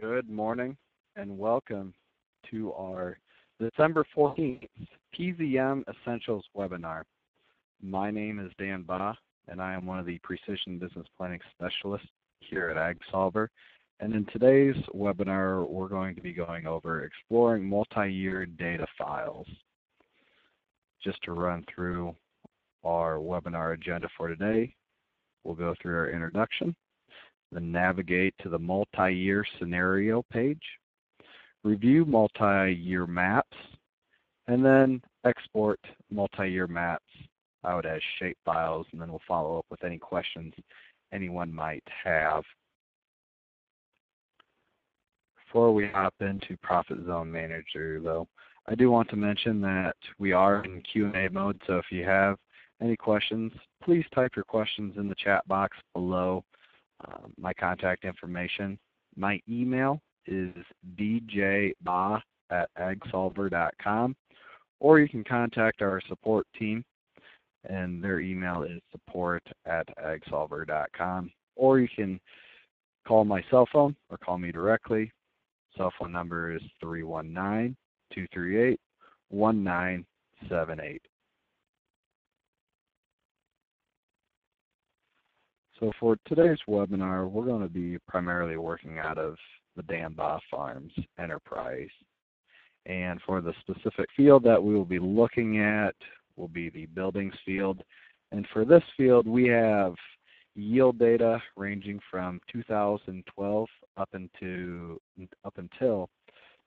Good morning and welcome to our December 14th PZM Essentials webinar. My name is Dan Bahe and I am one of the Precision Business Planning Specialists here at AgSolver. And in today's webinar, we're going to be going over exploring multi-year data files. Just to run through our webinar agenda for today, we'll go through our introduction, then navigate to the multi-year scenario page, review multi-year maps, and then export multi-year maps out as shape files, and then we'll follow up with any questions anyone might have. Before we hop into Profit Zone Manager, though, I do want to mention that we are in Q&A mode, so if you have any questions, please type your questions in the chat box below uh, my contact information. My email is djbahe at agsolver.com, or you can contact our support team, and their email is support at agsolver.com, or you can call my cell phone or call me directly. Cell phone number is 319 238 1978. So for today's webinar, we're going to be primarily working out of the Dan Bahe Farms enterprise. And for the specific field that we will be looking at will be the buildings field. And for this field, we have yield data ranging from 2012 up into up until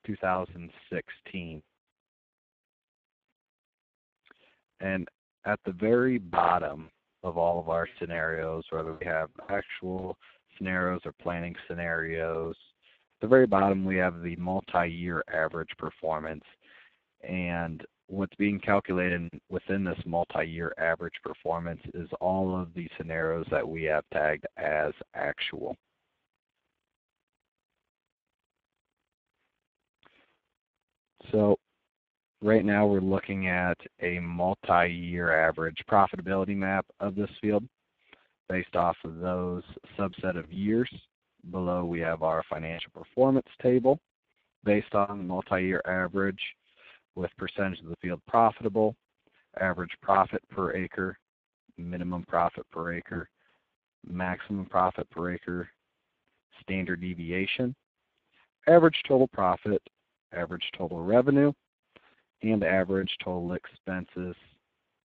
2016. And at the very bottom of all of our scenarios, whether we have actual scenarios or planning scenarios. At the very bottom, we have the multi-year average performance. And what's being calculated within this multi-year average performance is all of the scenarios that we have tagged as actual. So right now we're looking at a multi-year average profitability map of this field based off of those subset of years. Below we have our financial performance table based on the multi-year average with percentage of the field profitable, average profit per acre, minimum profit per acre, maximum profit per acre, standard deviation, average total profit, average total revenue, and average total expenses,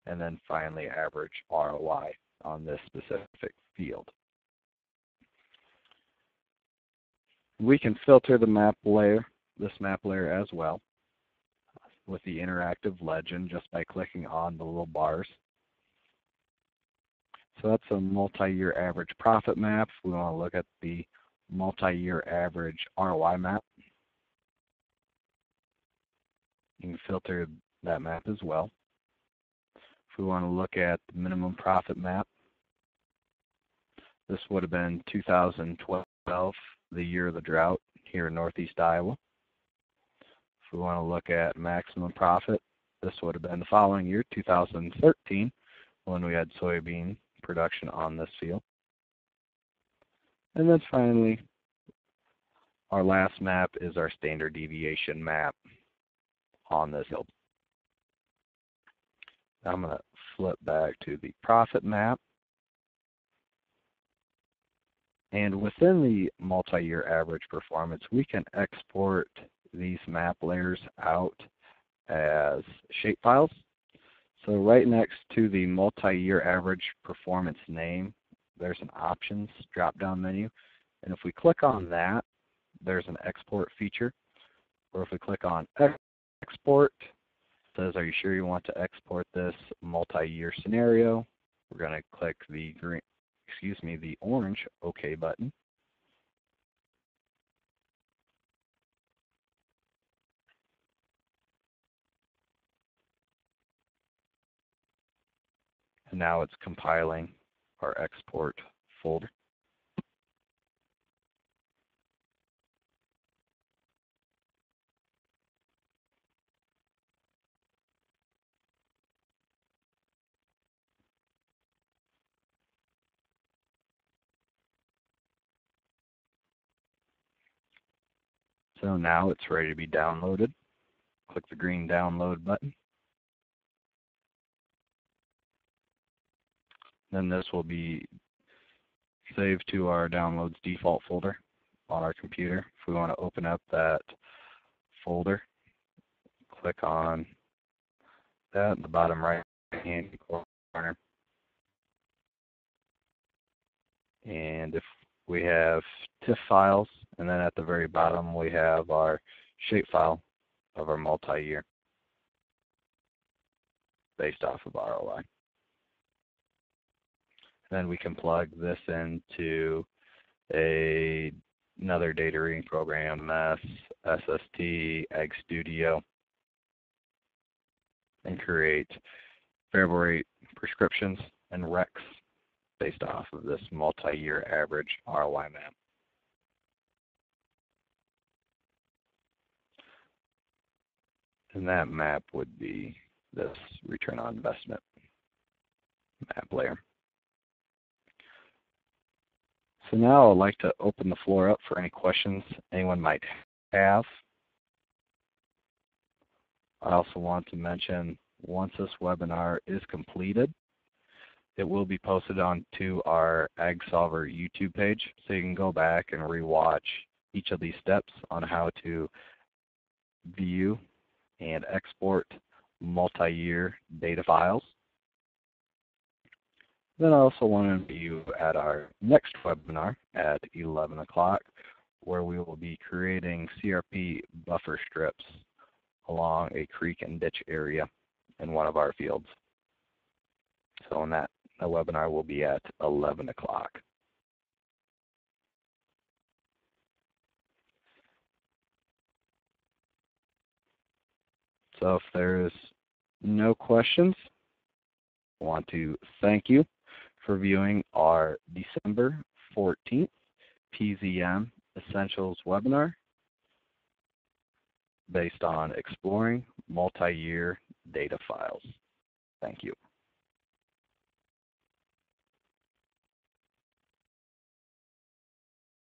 and then finally average ROI on this specific field. We can filter the map layer, this map layer as well, with the interactive legend just by clicking on the little bars. So that's a multi-year average profit map. We want to look at the multi-year average ROI map. You can filter that map as well. If we want to look at the minimum profit map, this would have been 2012, the year of the drought here in northeast Iowa. If we want to look at maximum profit, this would have been the following year, 2013, when we had soybean production on this field. And then finally, our last map is our standard deviation map on this. I'm going to flip back to the profit map. And within the multi-year average performance, we can export these map layers out as shapefiles. So right next to the multi-year average performance name, there's an options drop-down menu. And if we click on that, there's an export feature. Or if we click on export. It says, are you sure you want to export this multi-year scenario? We're going to click the green, excuse me, the orange OK button. And now it's compiling our export folder. So now it's ready to be downloaded. Click the green download button. Then this will be saved to our downloads default folder on our computer. If we want to open up that folder, click on that in the bottom right hand corner. And if we have TIFF files, and then at the very bottom we have our shapefile of our multi-year based off of ROI. Then we can plug this into a, another data reading program, MESS, SST, Ag Studio, and create variable rate prescriptions and recs based off of this multi-year average ROI map. And that map would be this return on investment map layer. So now I'd like to open the floor up for any questions anyone might have. I also want to mention once this webinar is completed, it will be posted onto our AgSolver YouTube page, so you can go back and rewatch each of these steps on how to view and export multi-year data files. Then I also want to you at our next webinar at 11 o'clock, where we will be creating CRP buffer strips along a creek and ditch area in one of our fields. So in that the webinar will be at 11 o'clock. So if there's no questions, I want to thank you for viewing our December 14th PZM Essentials webinar based on exploring multi-year data files. Thank you.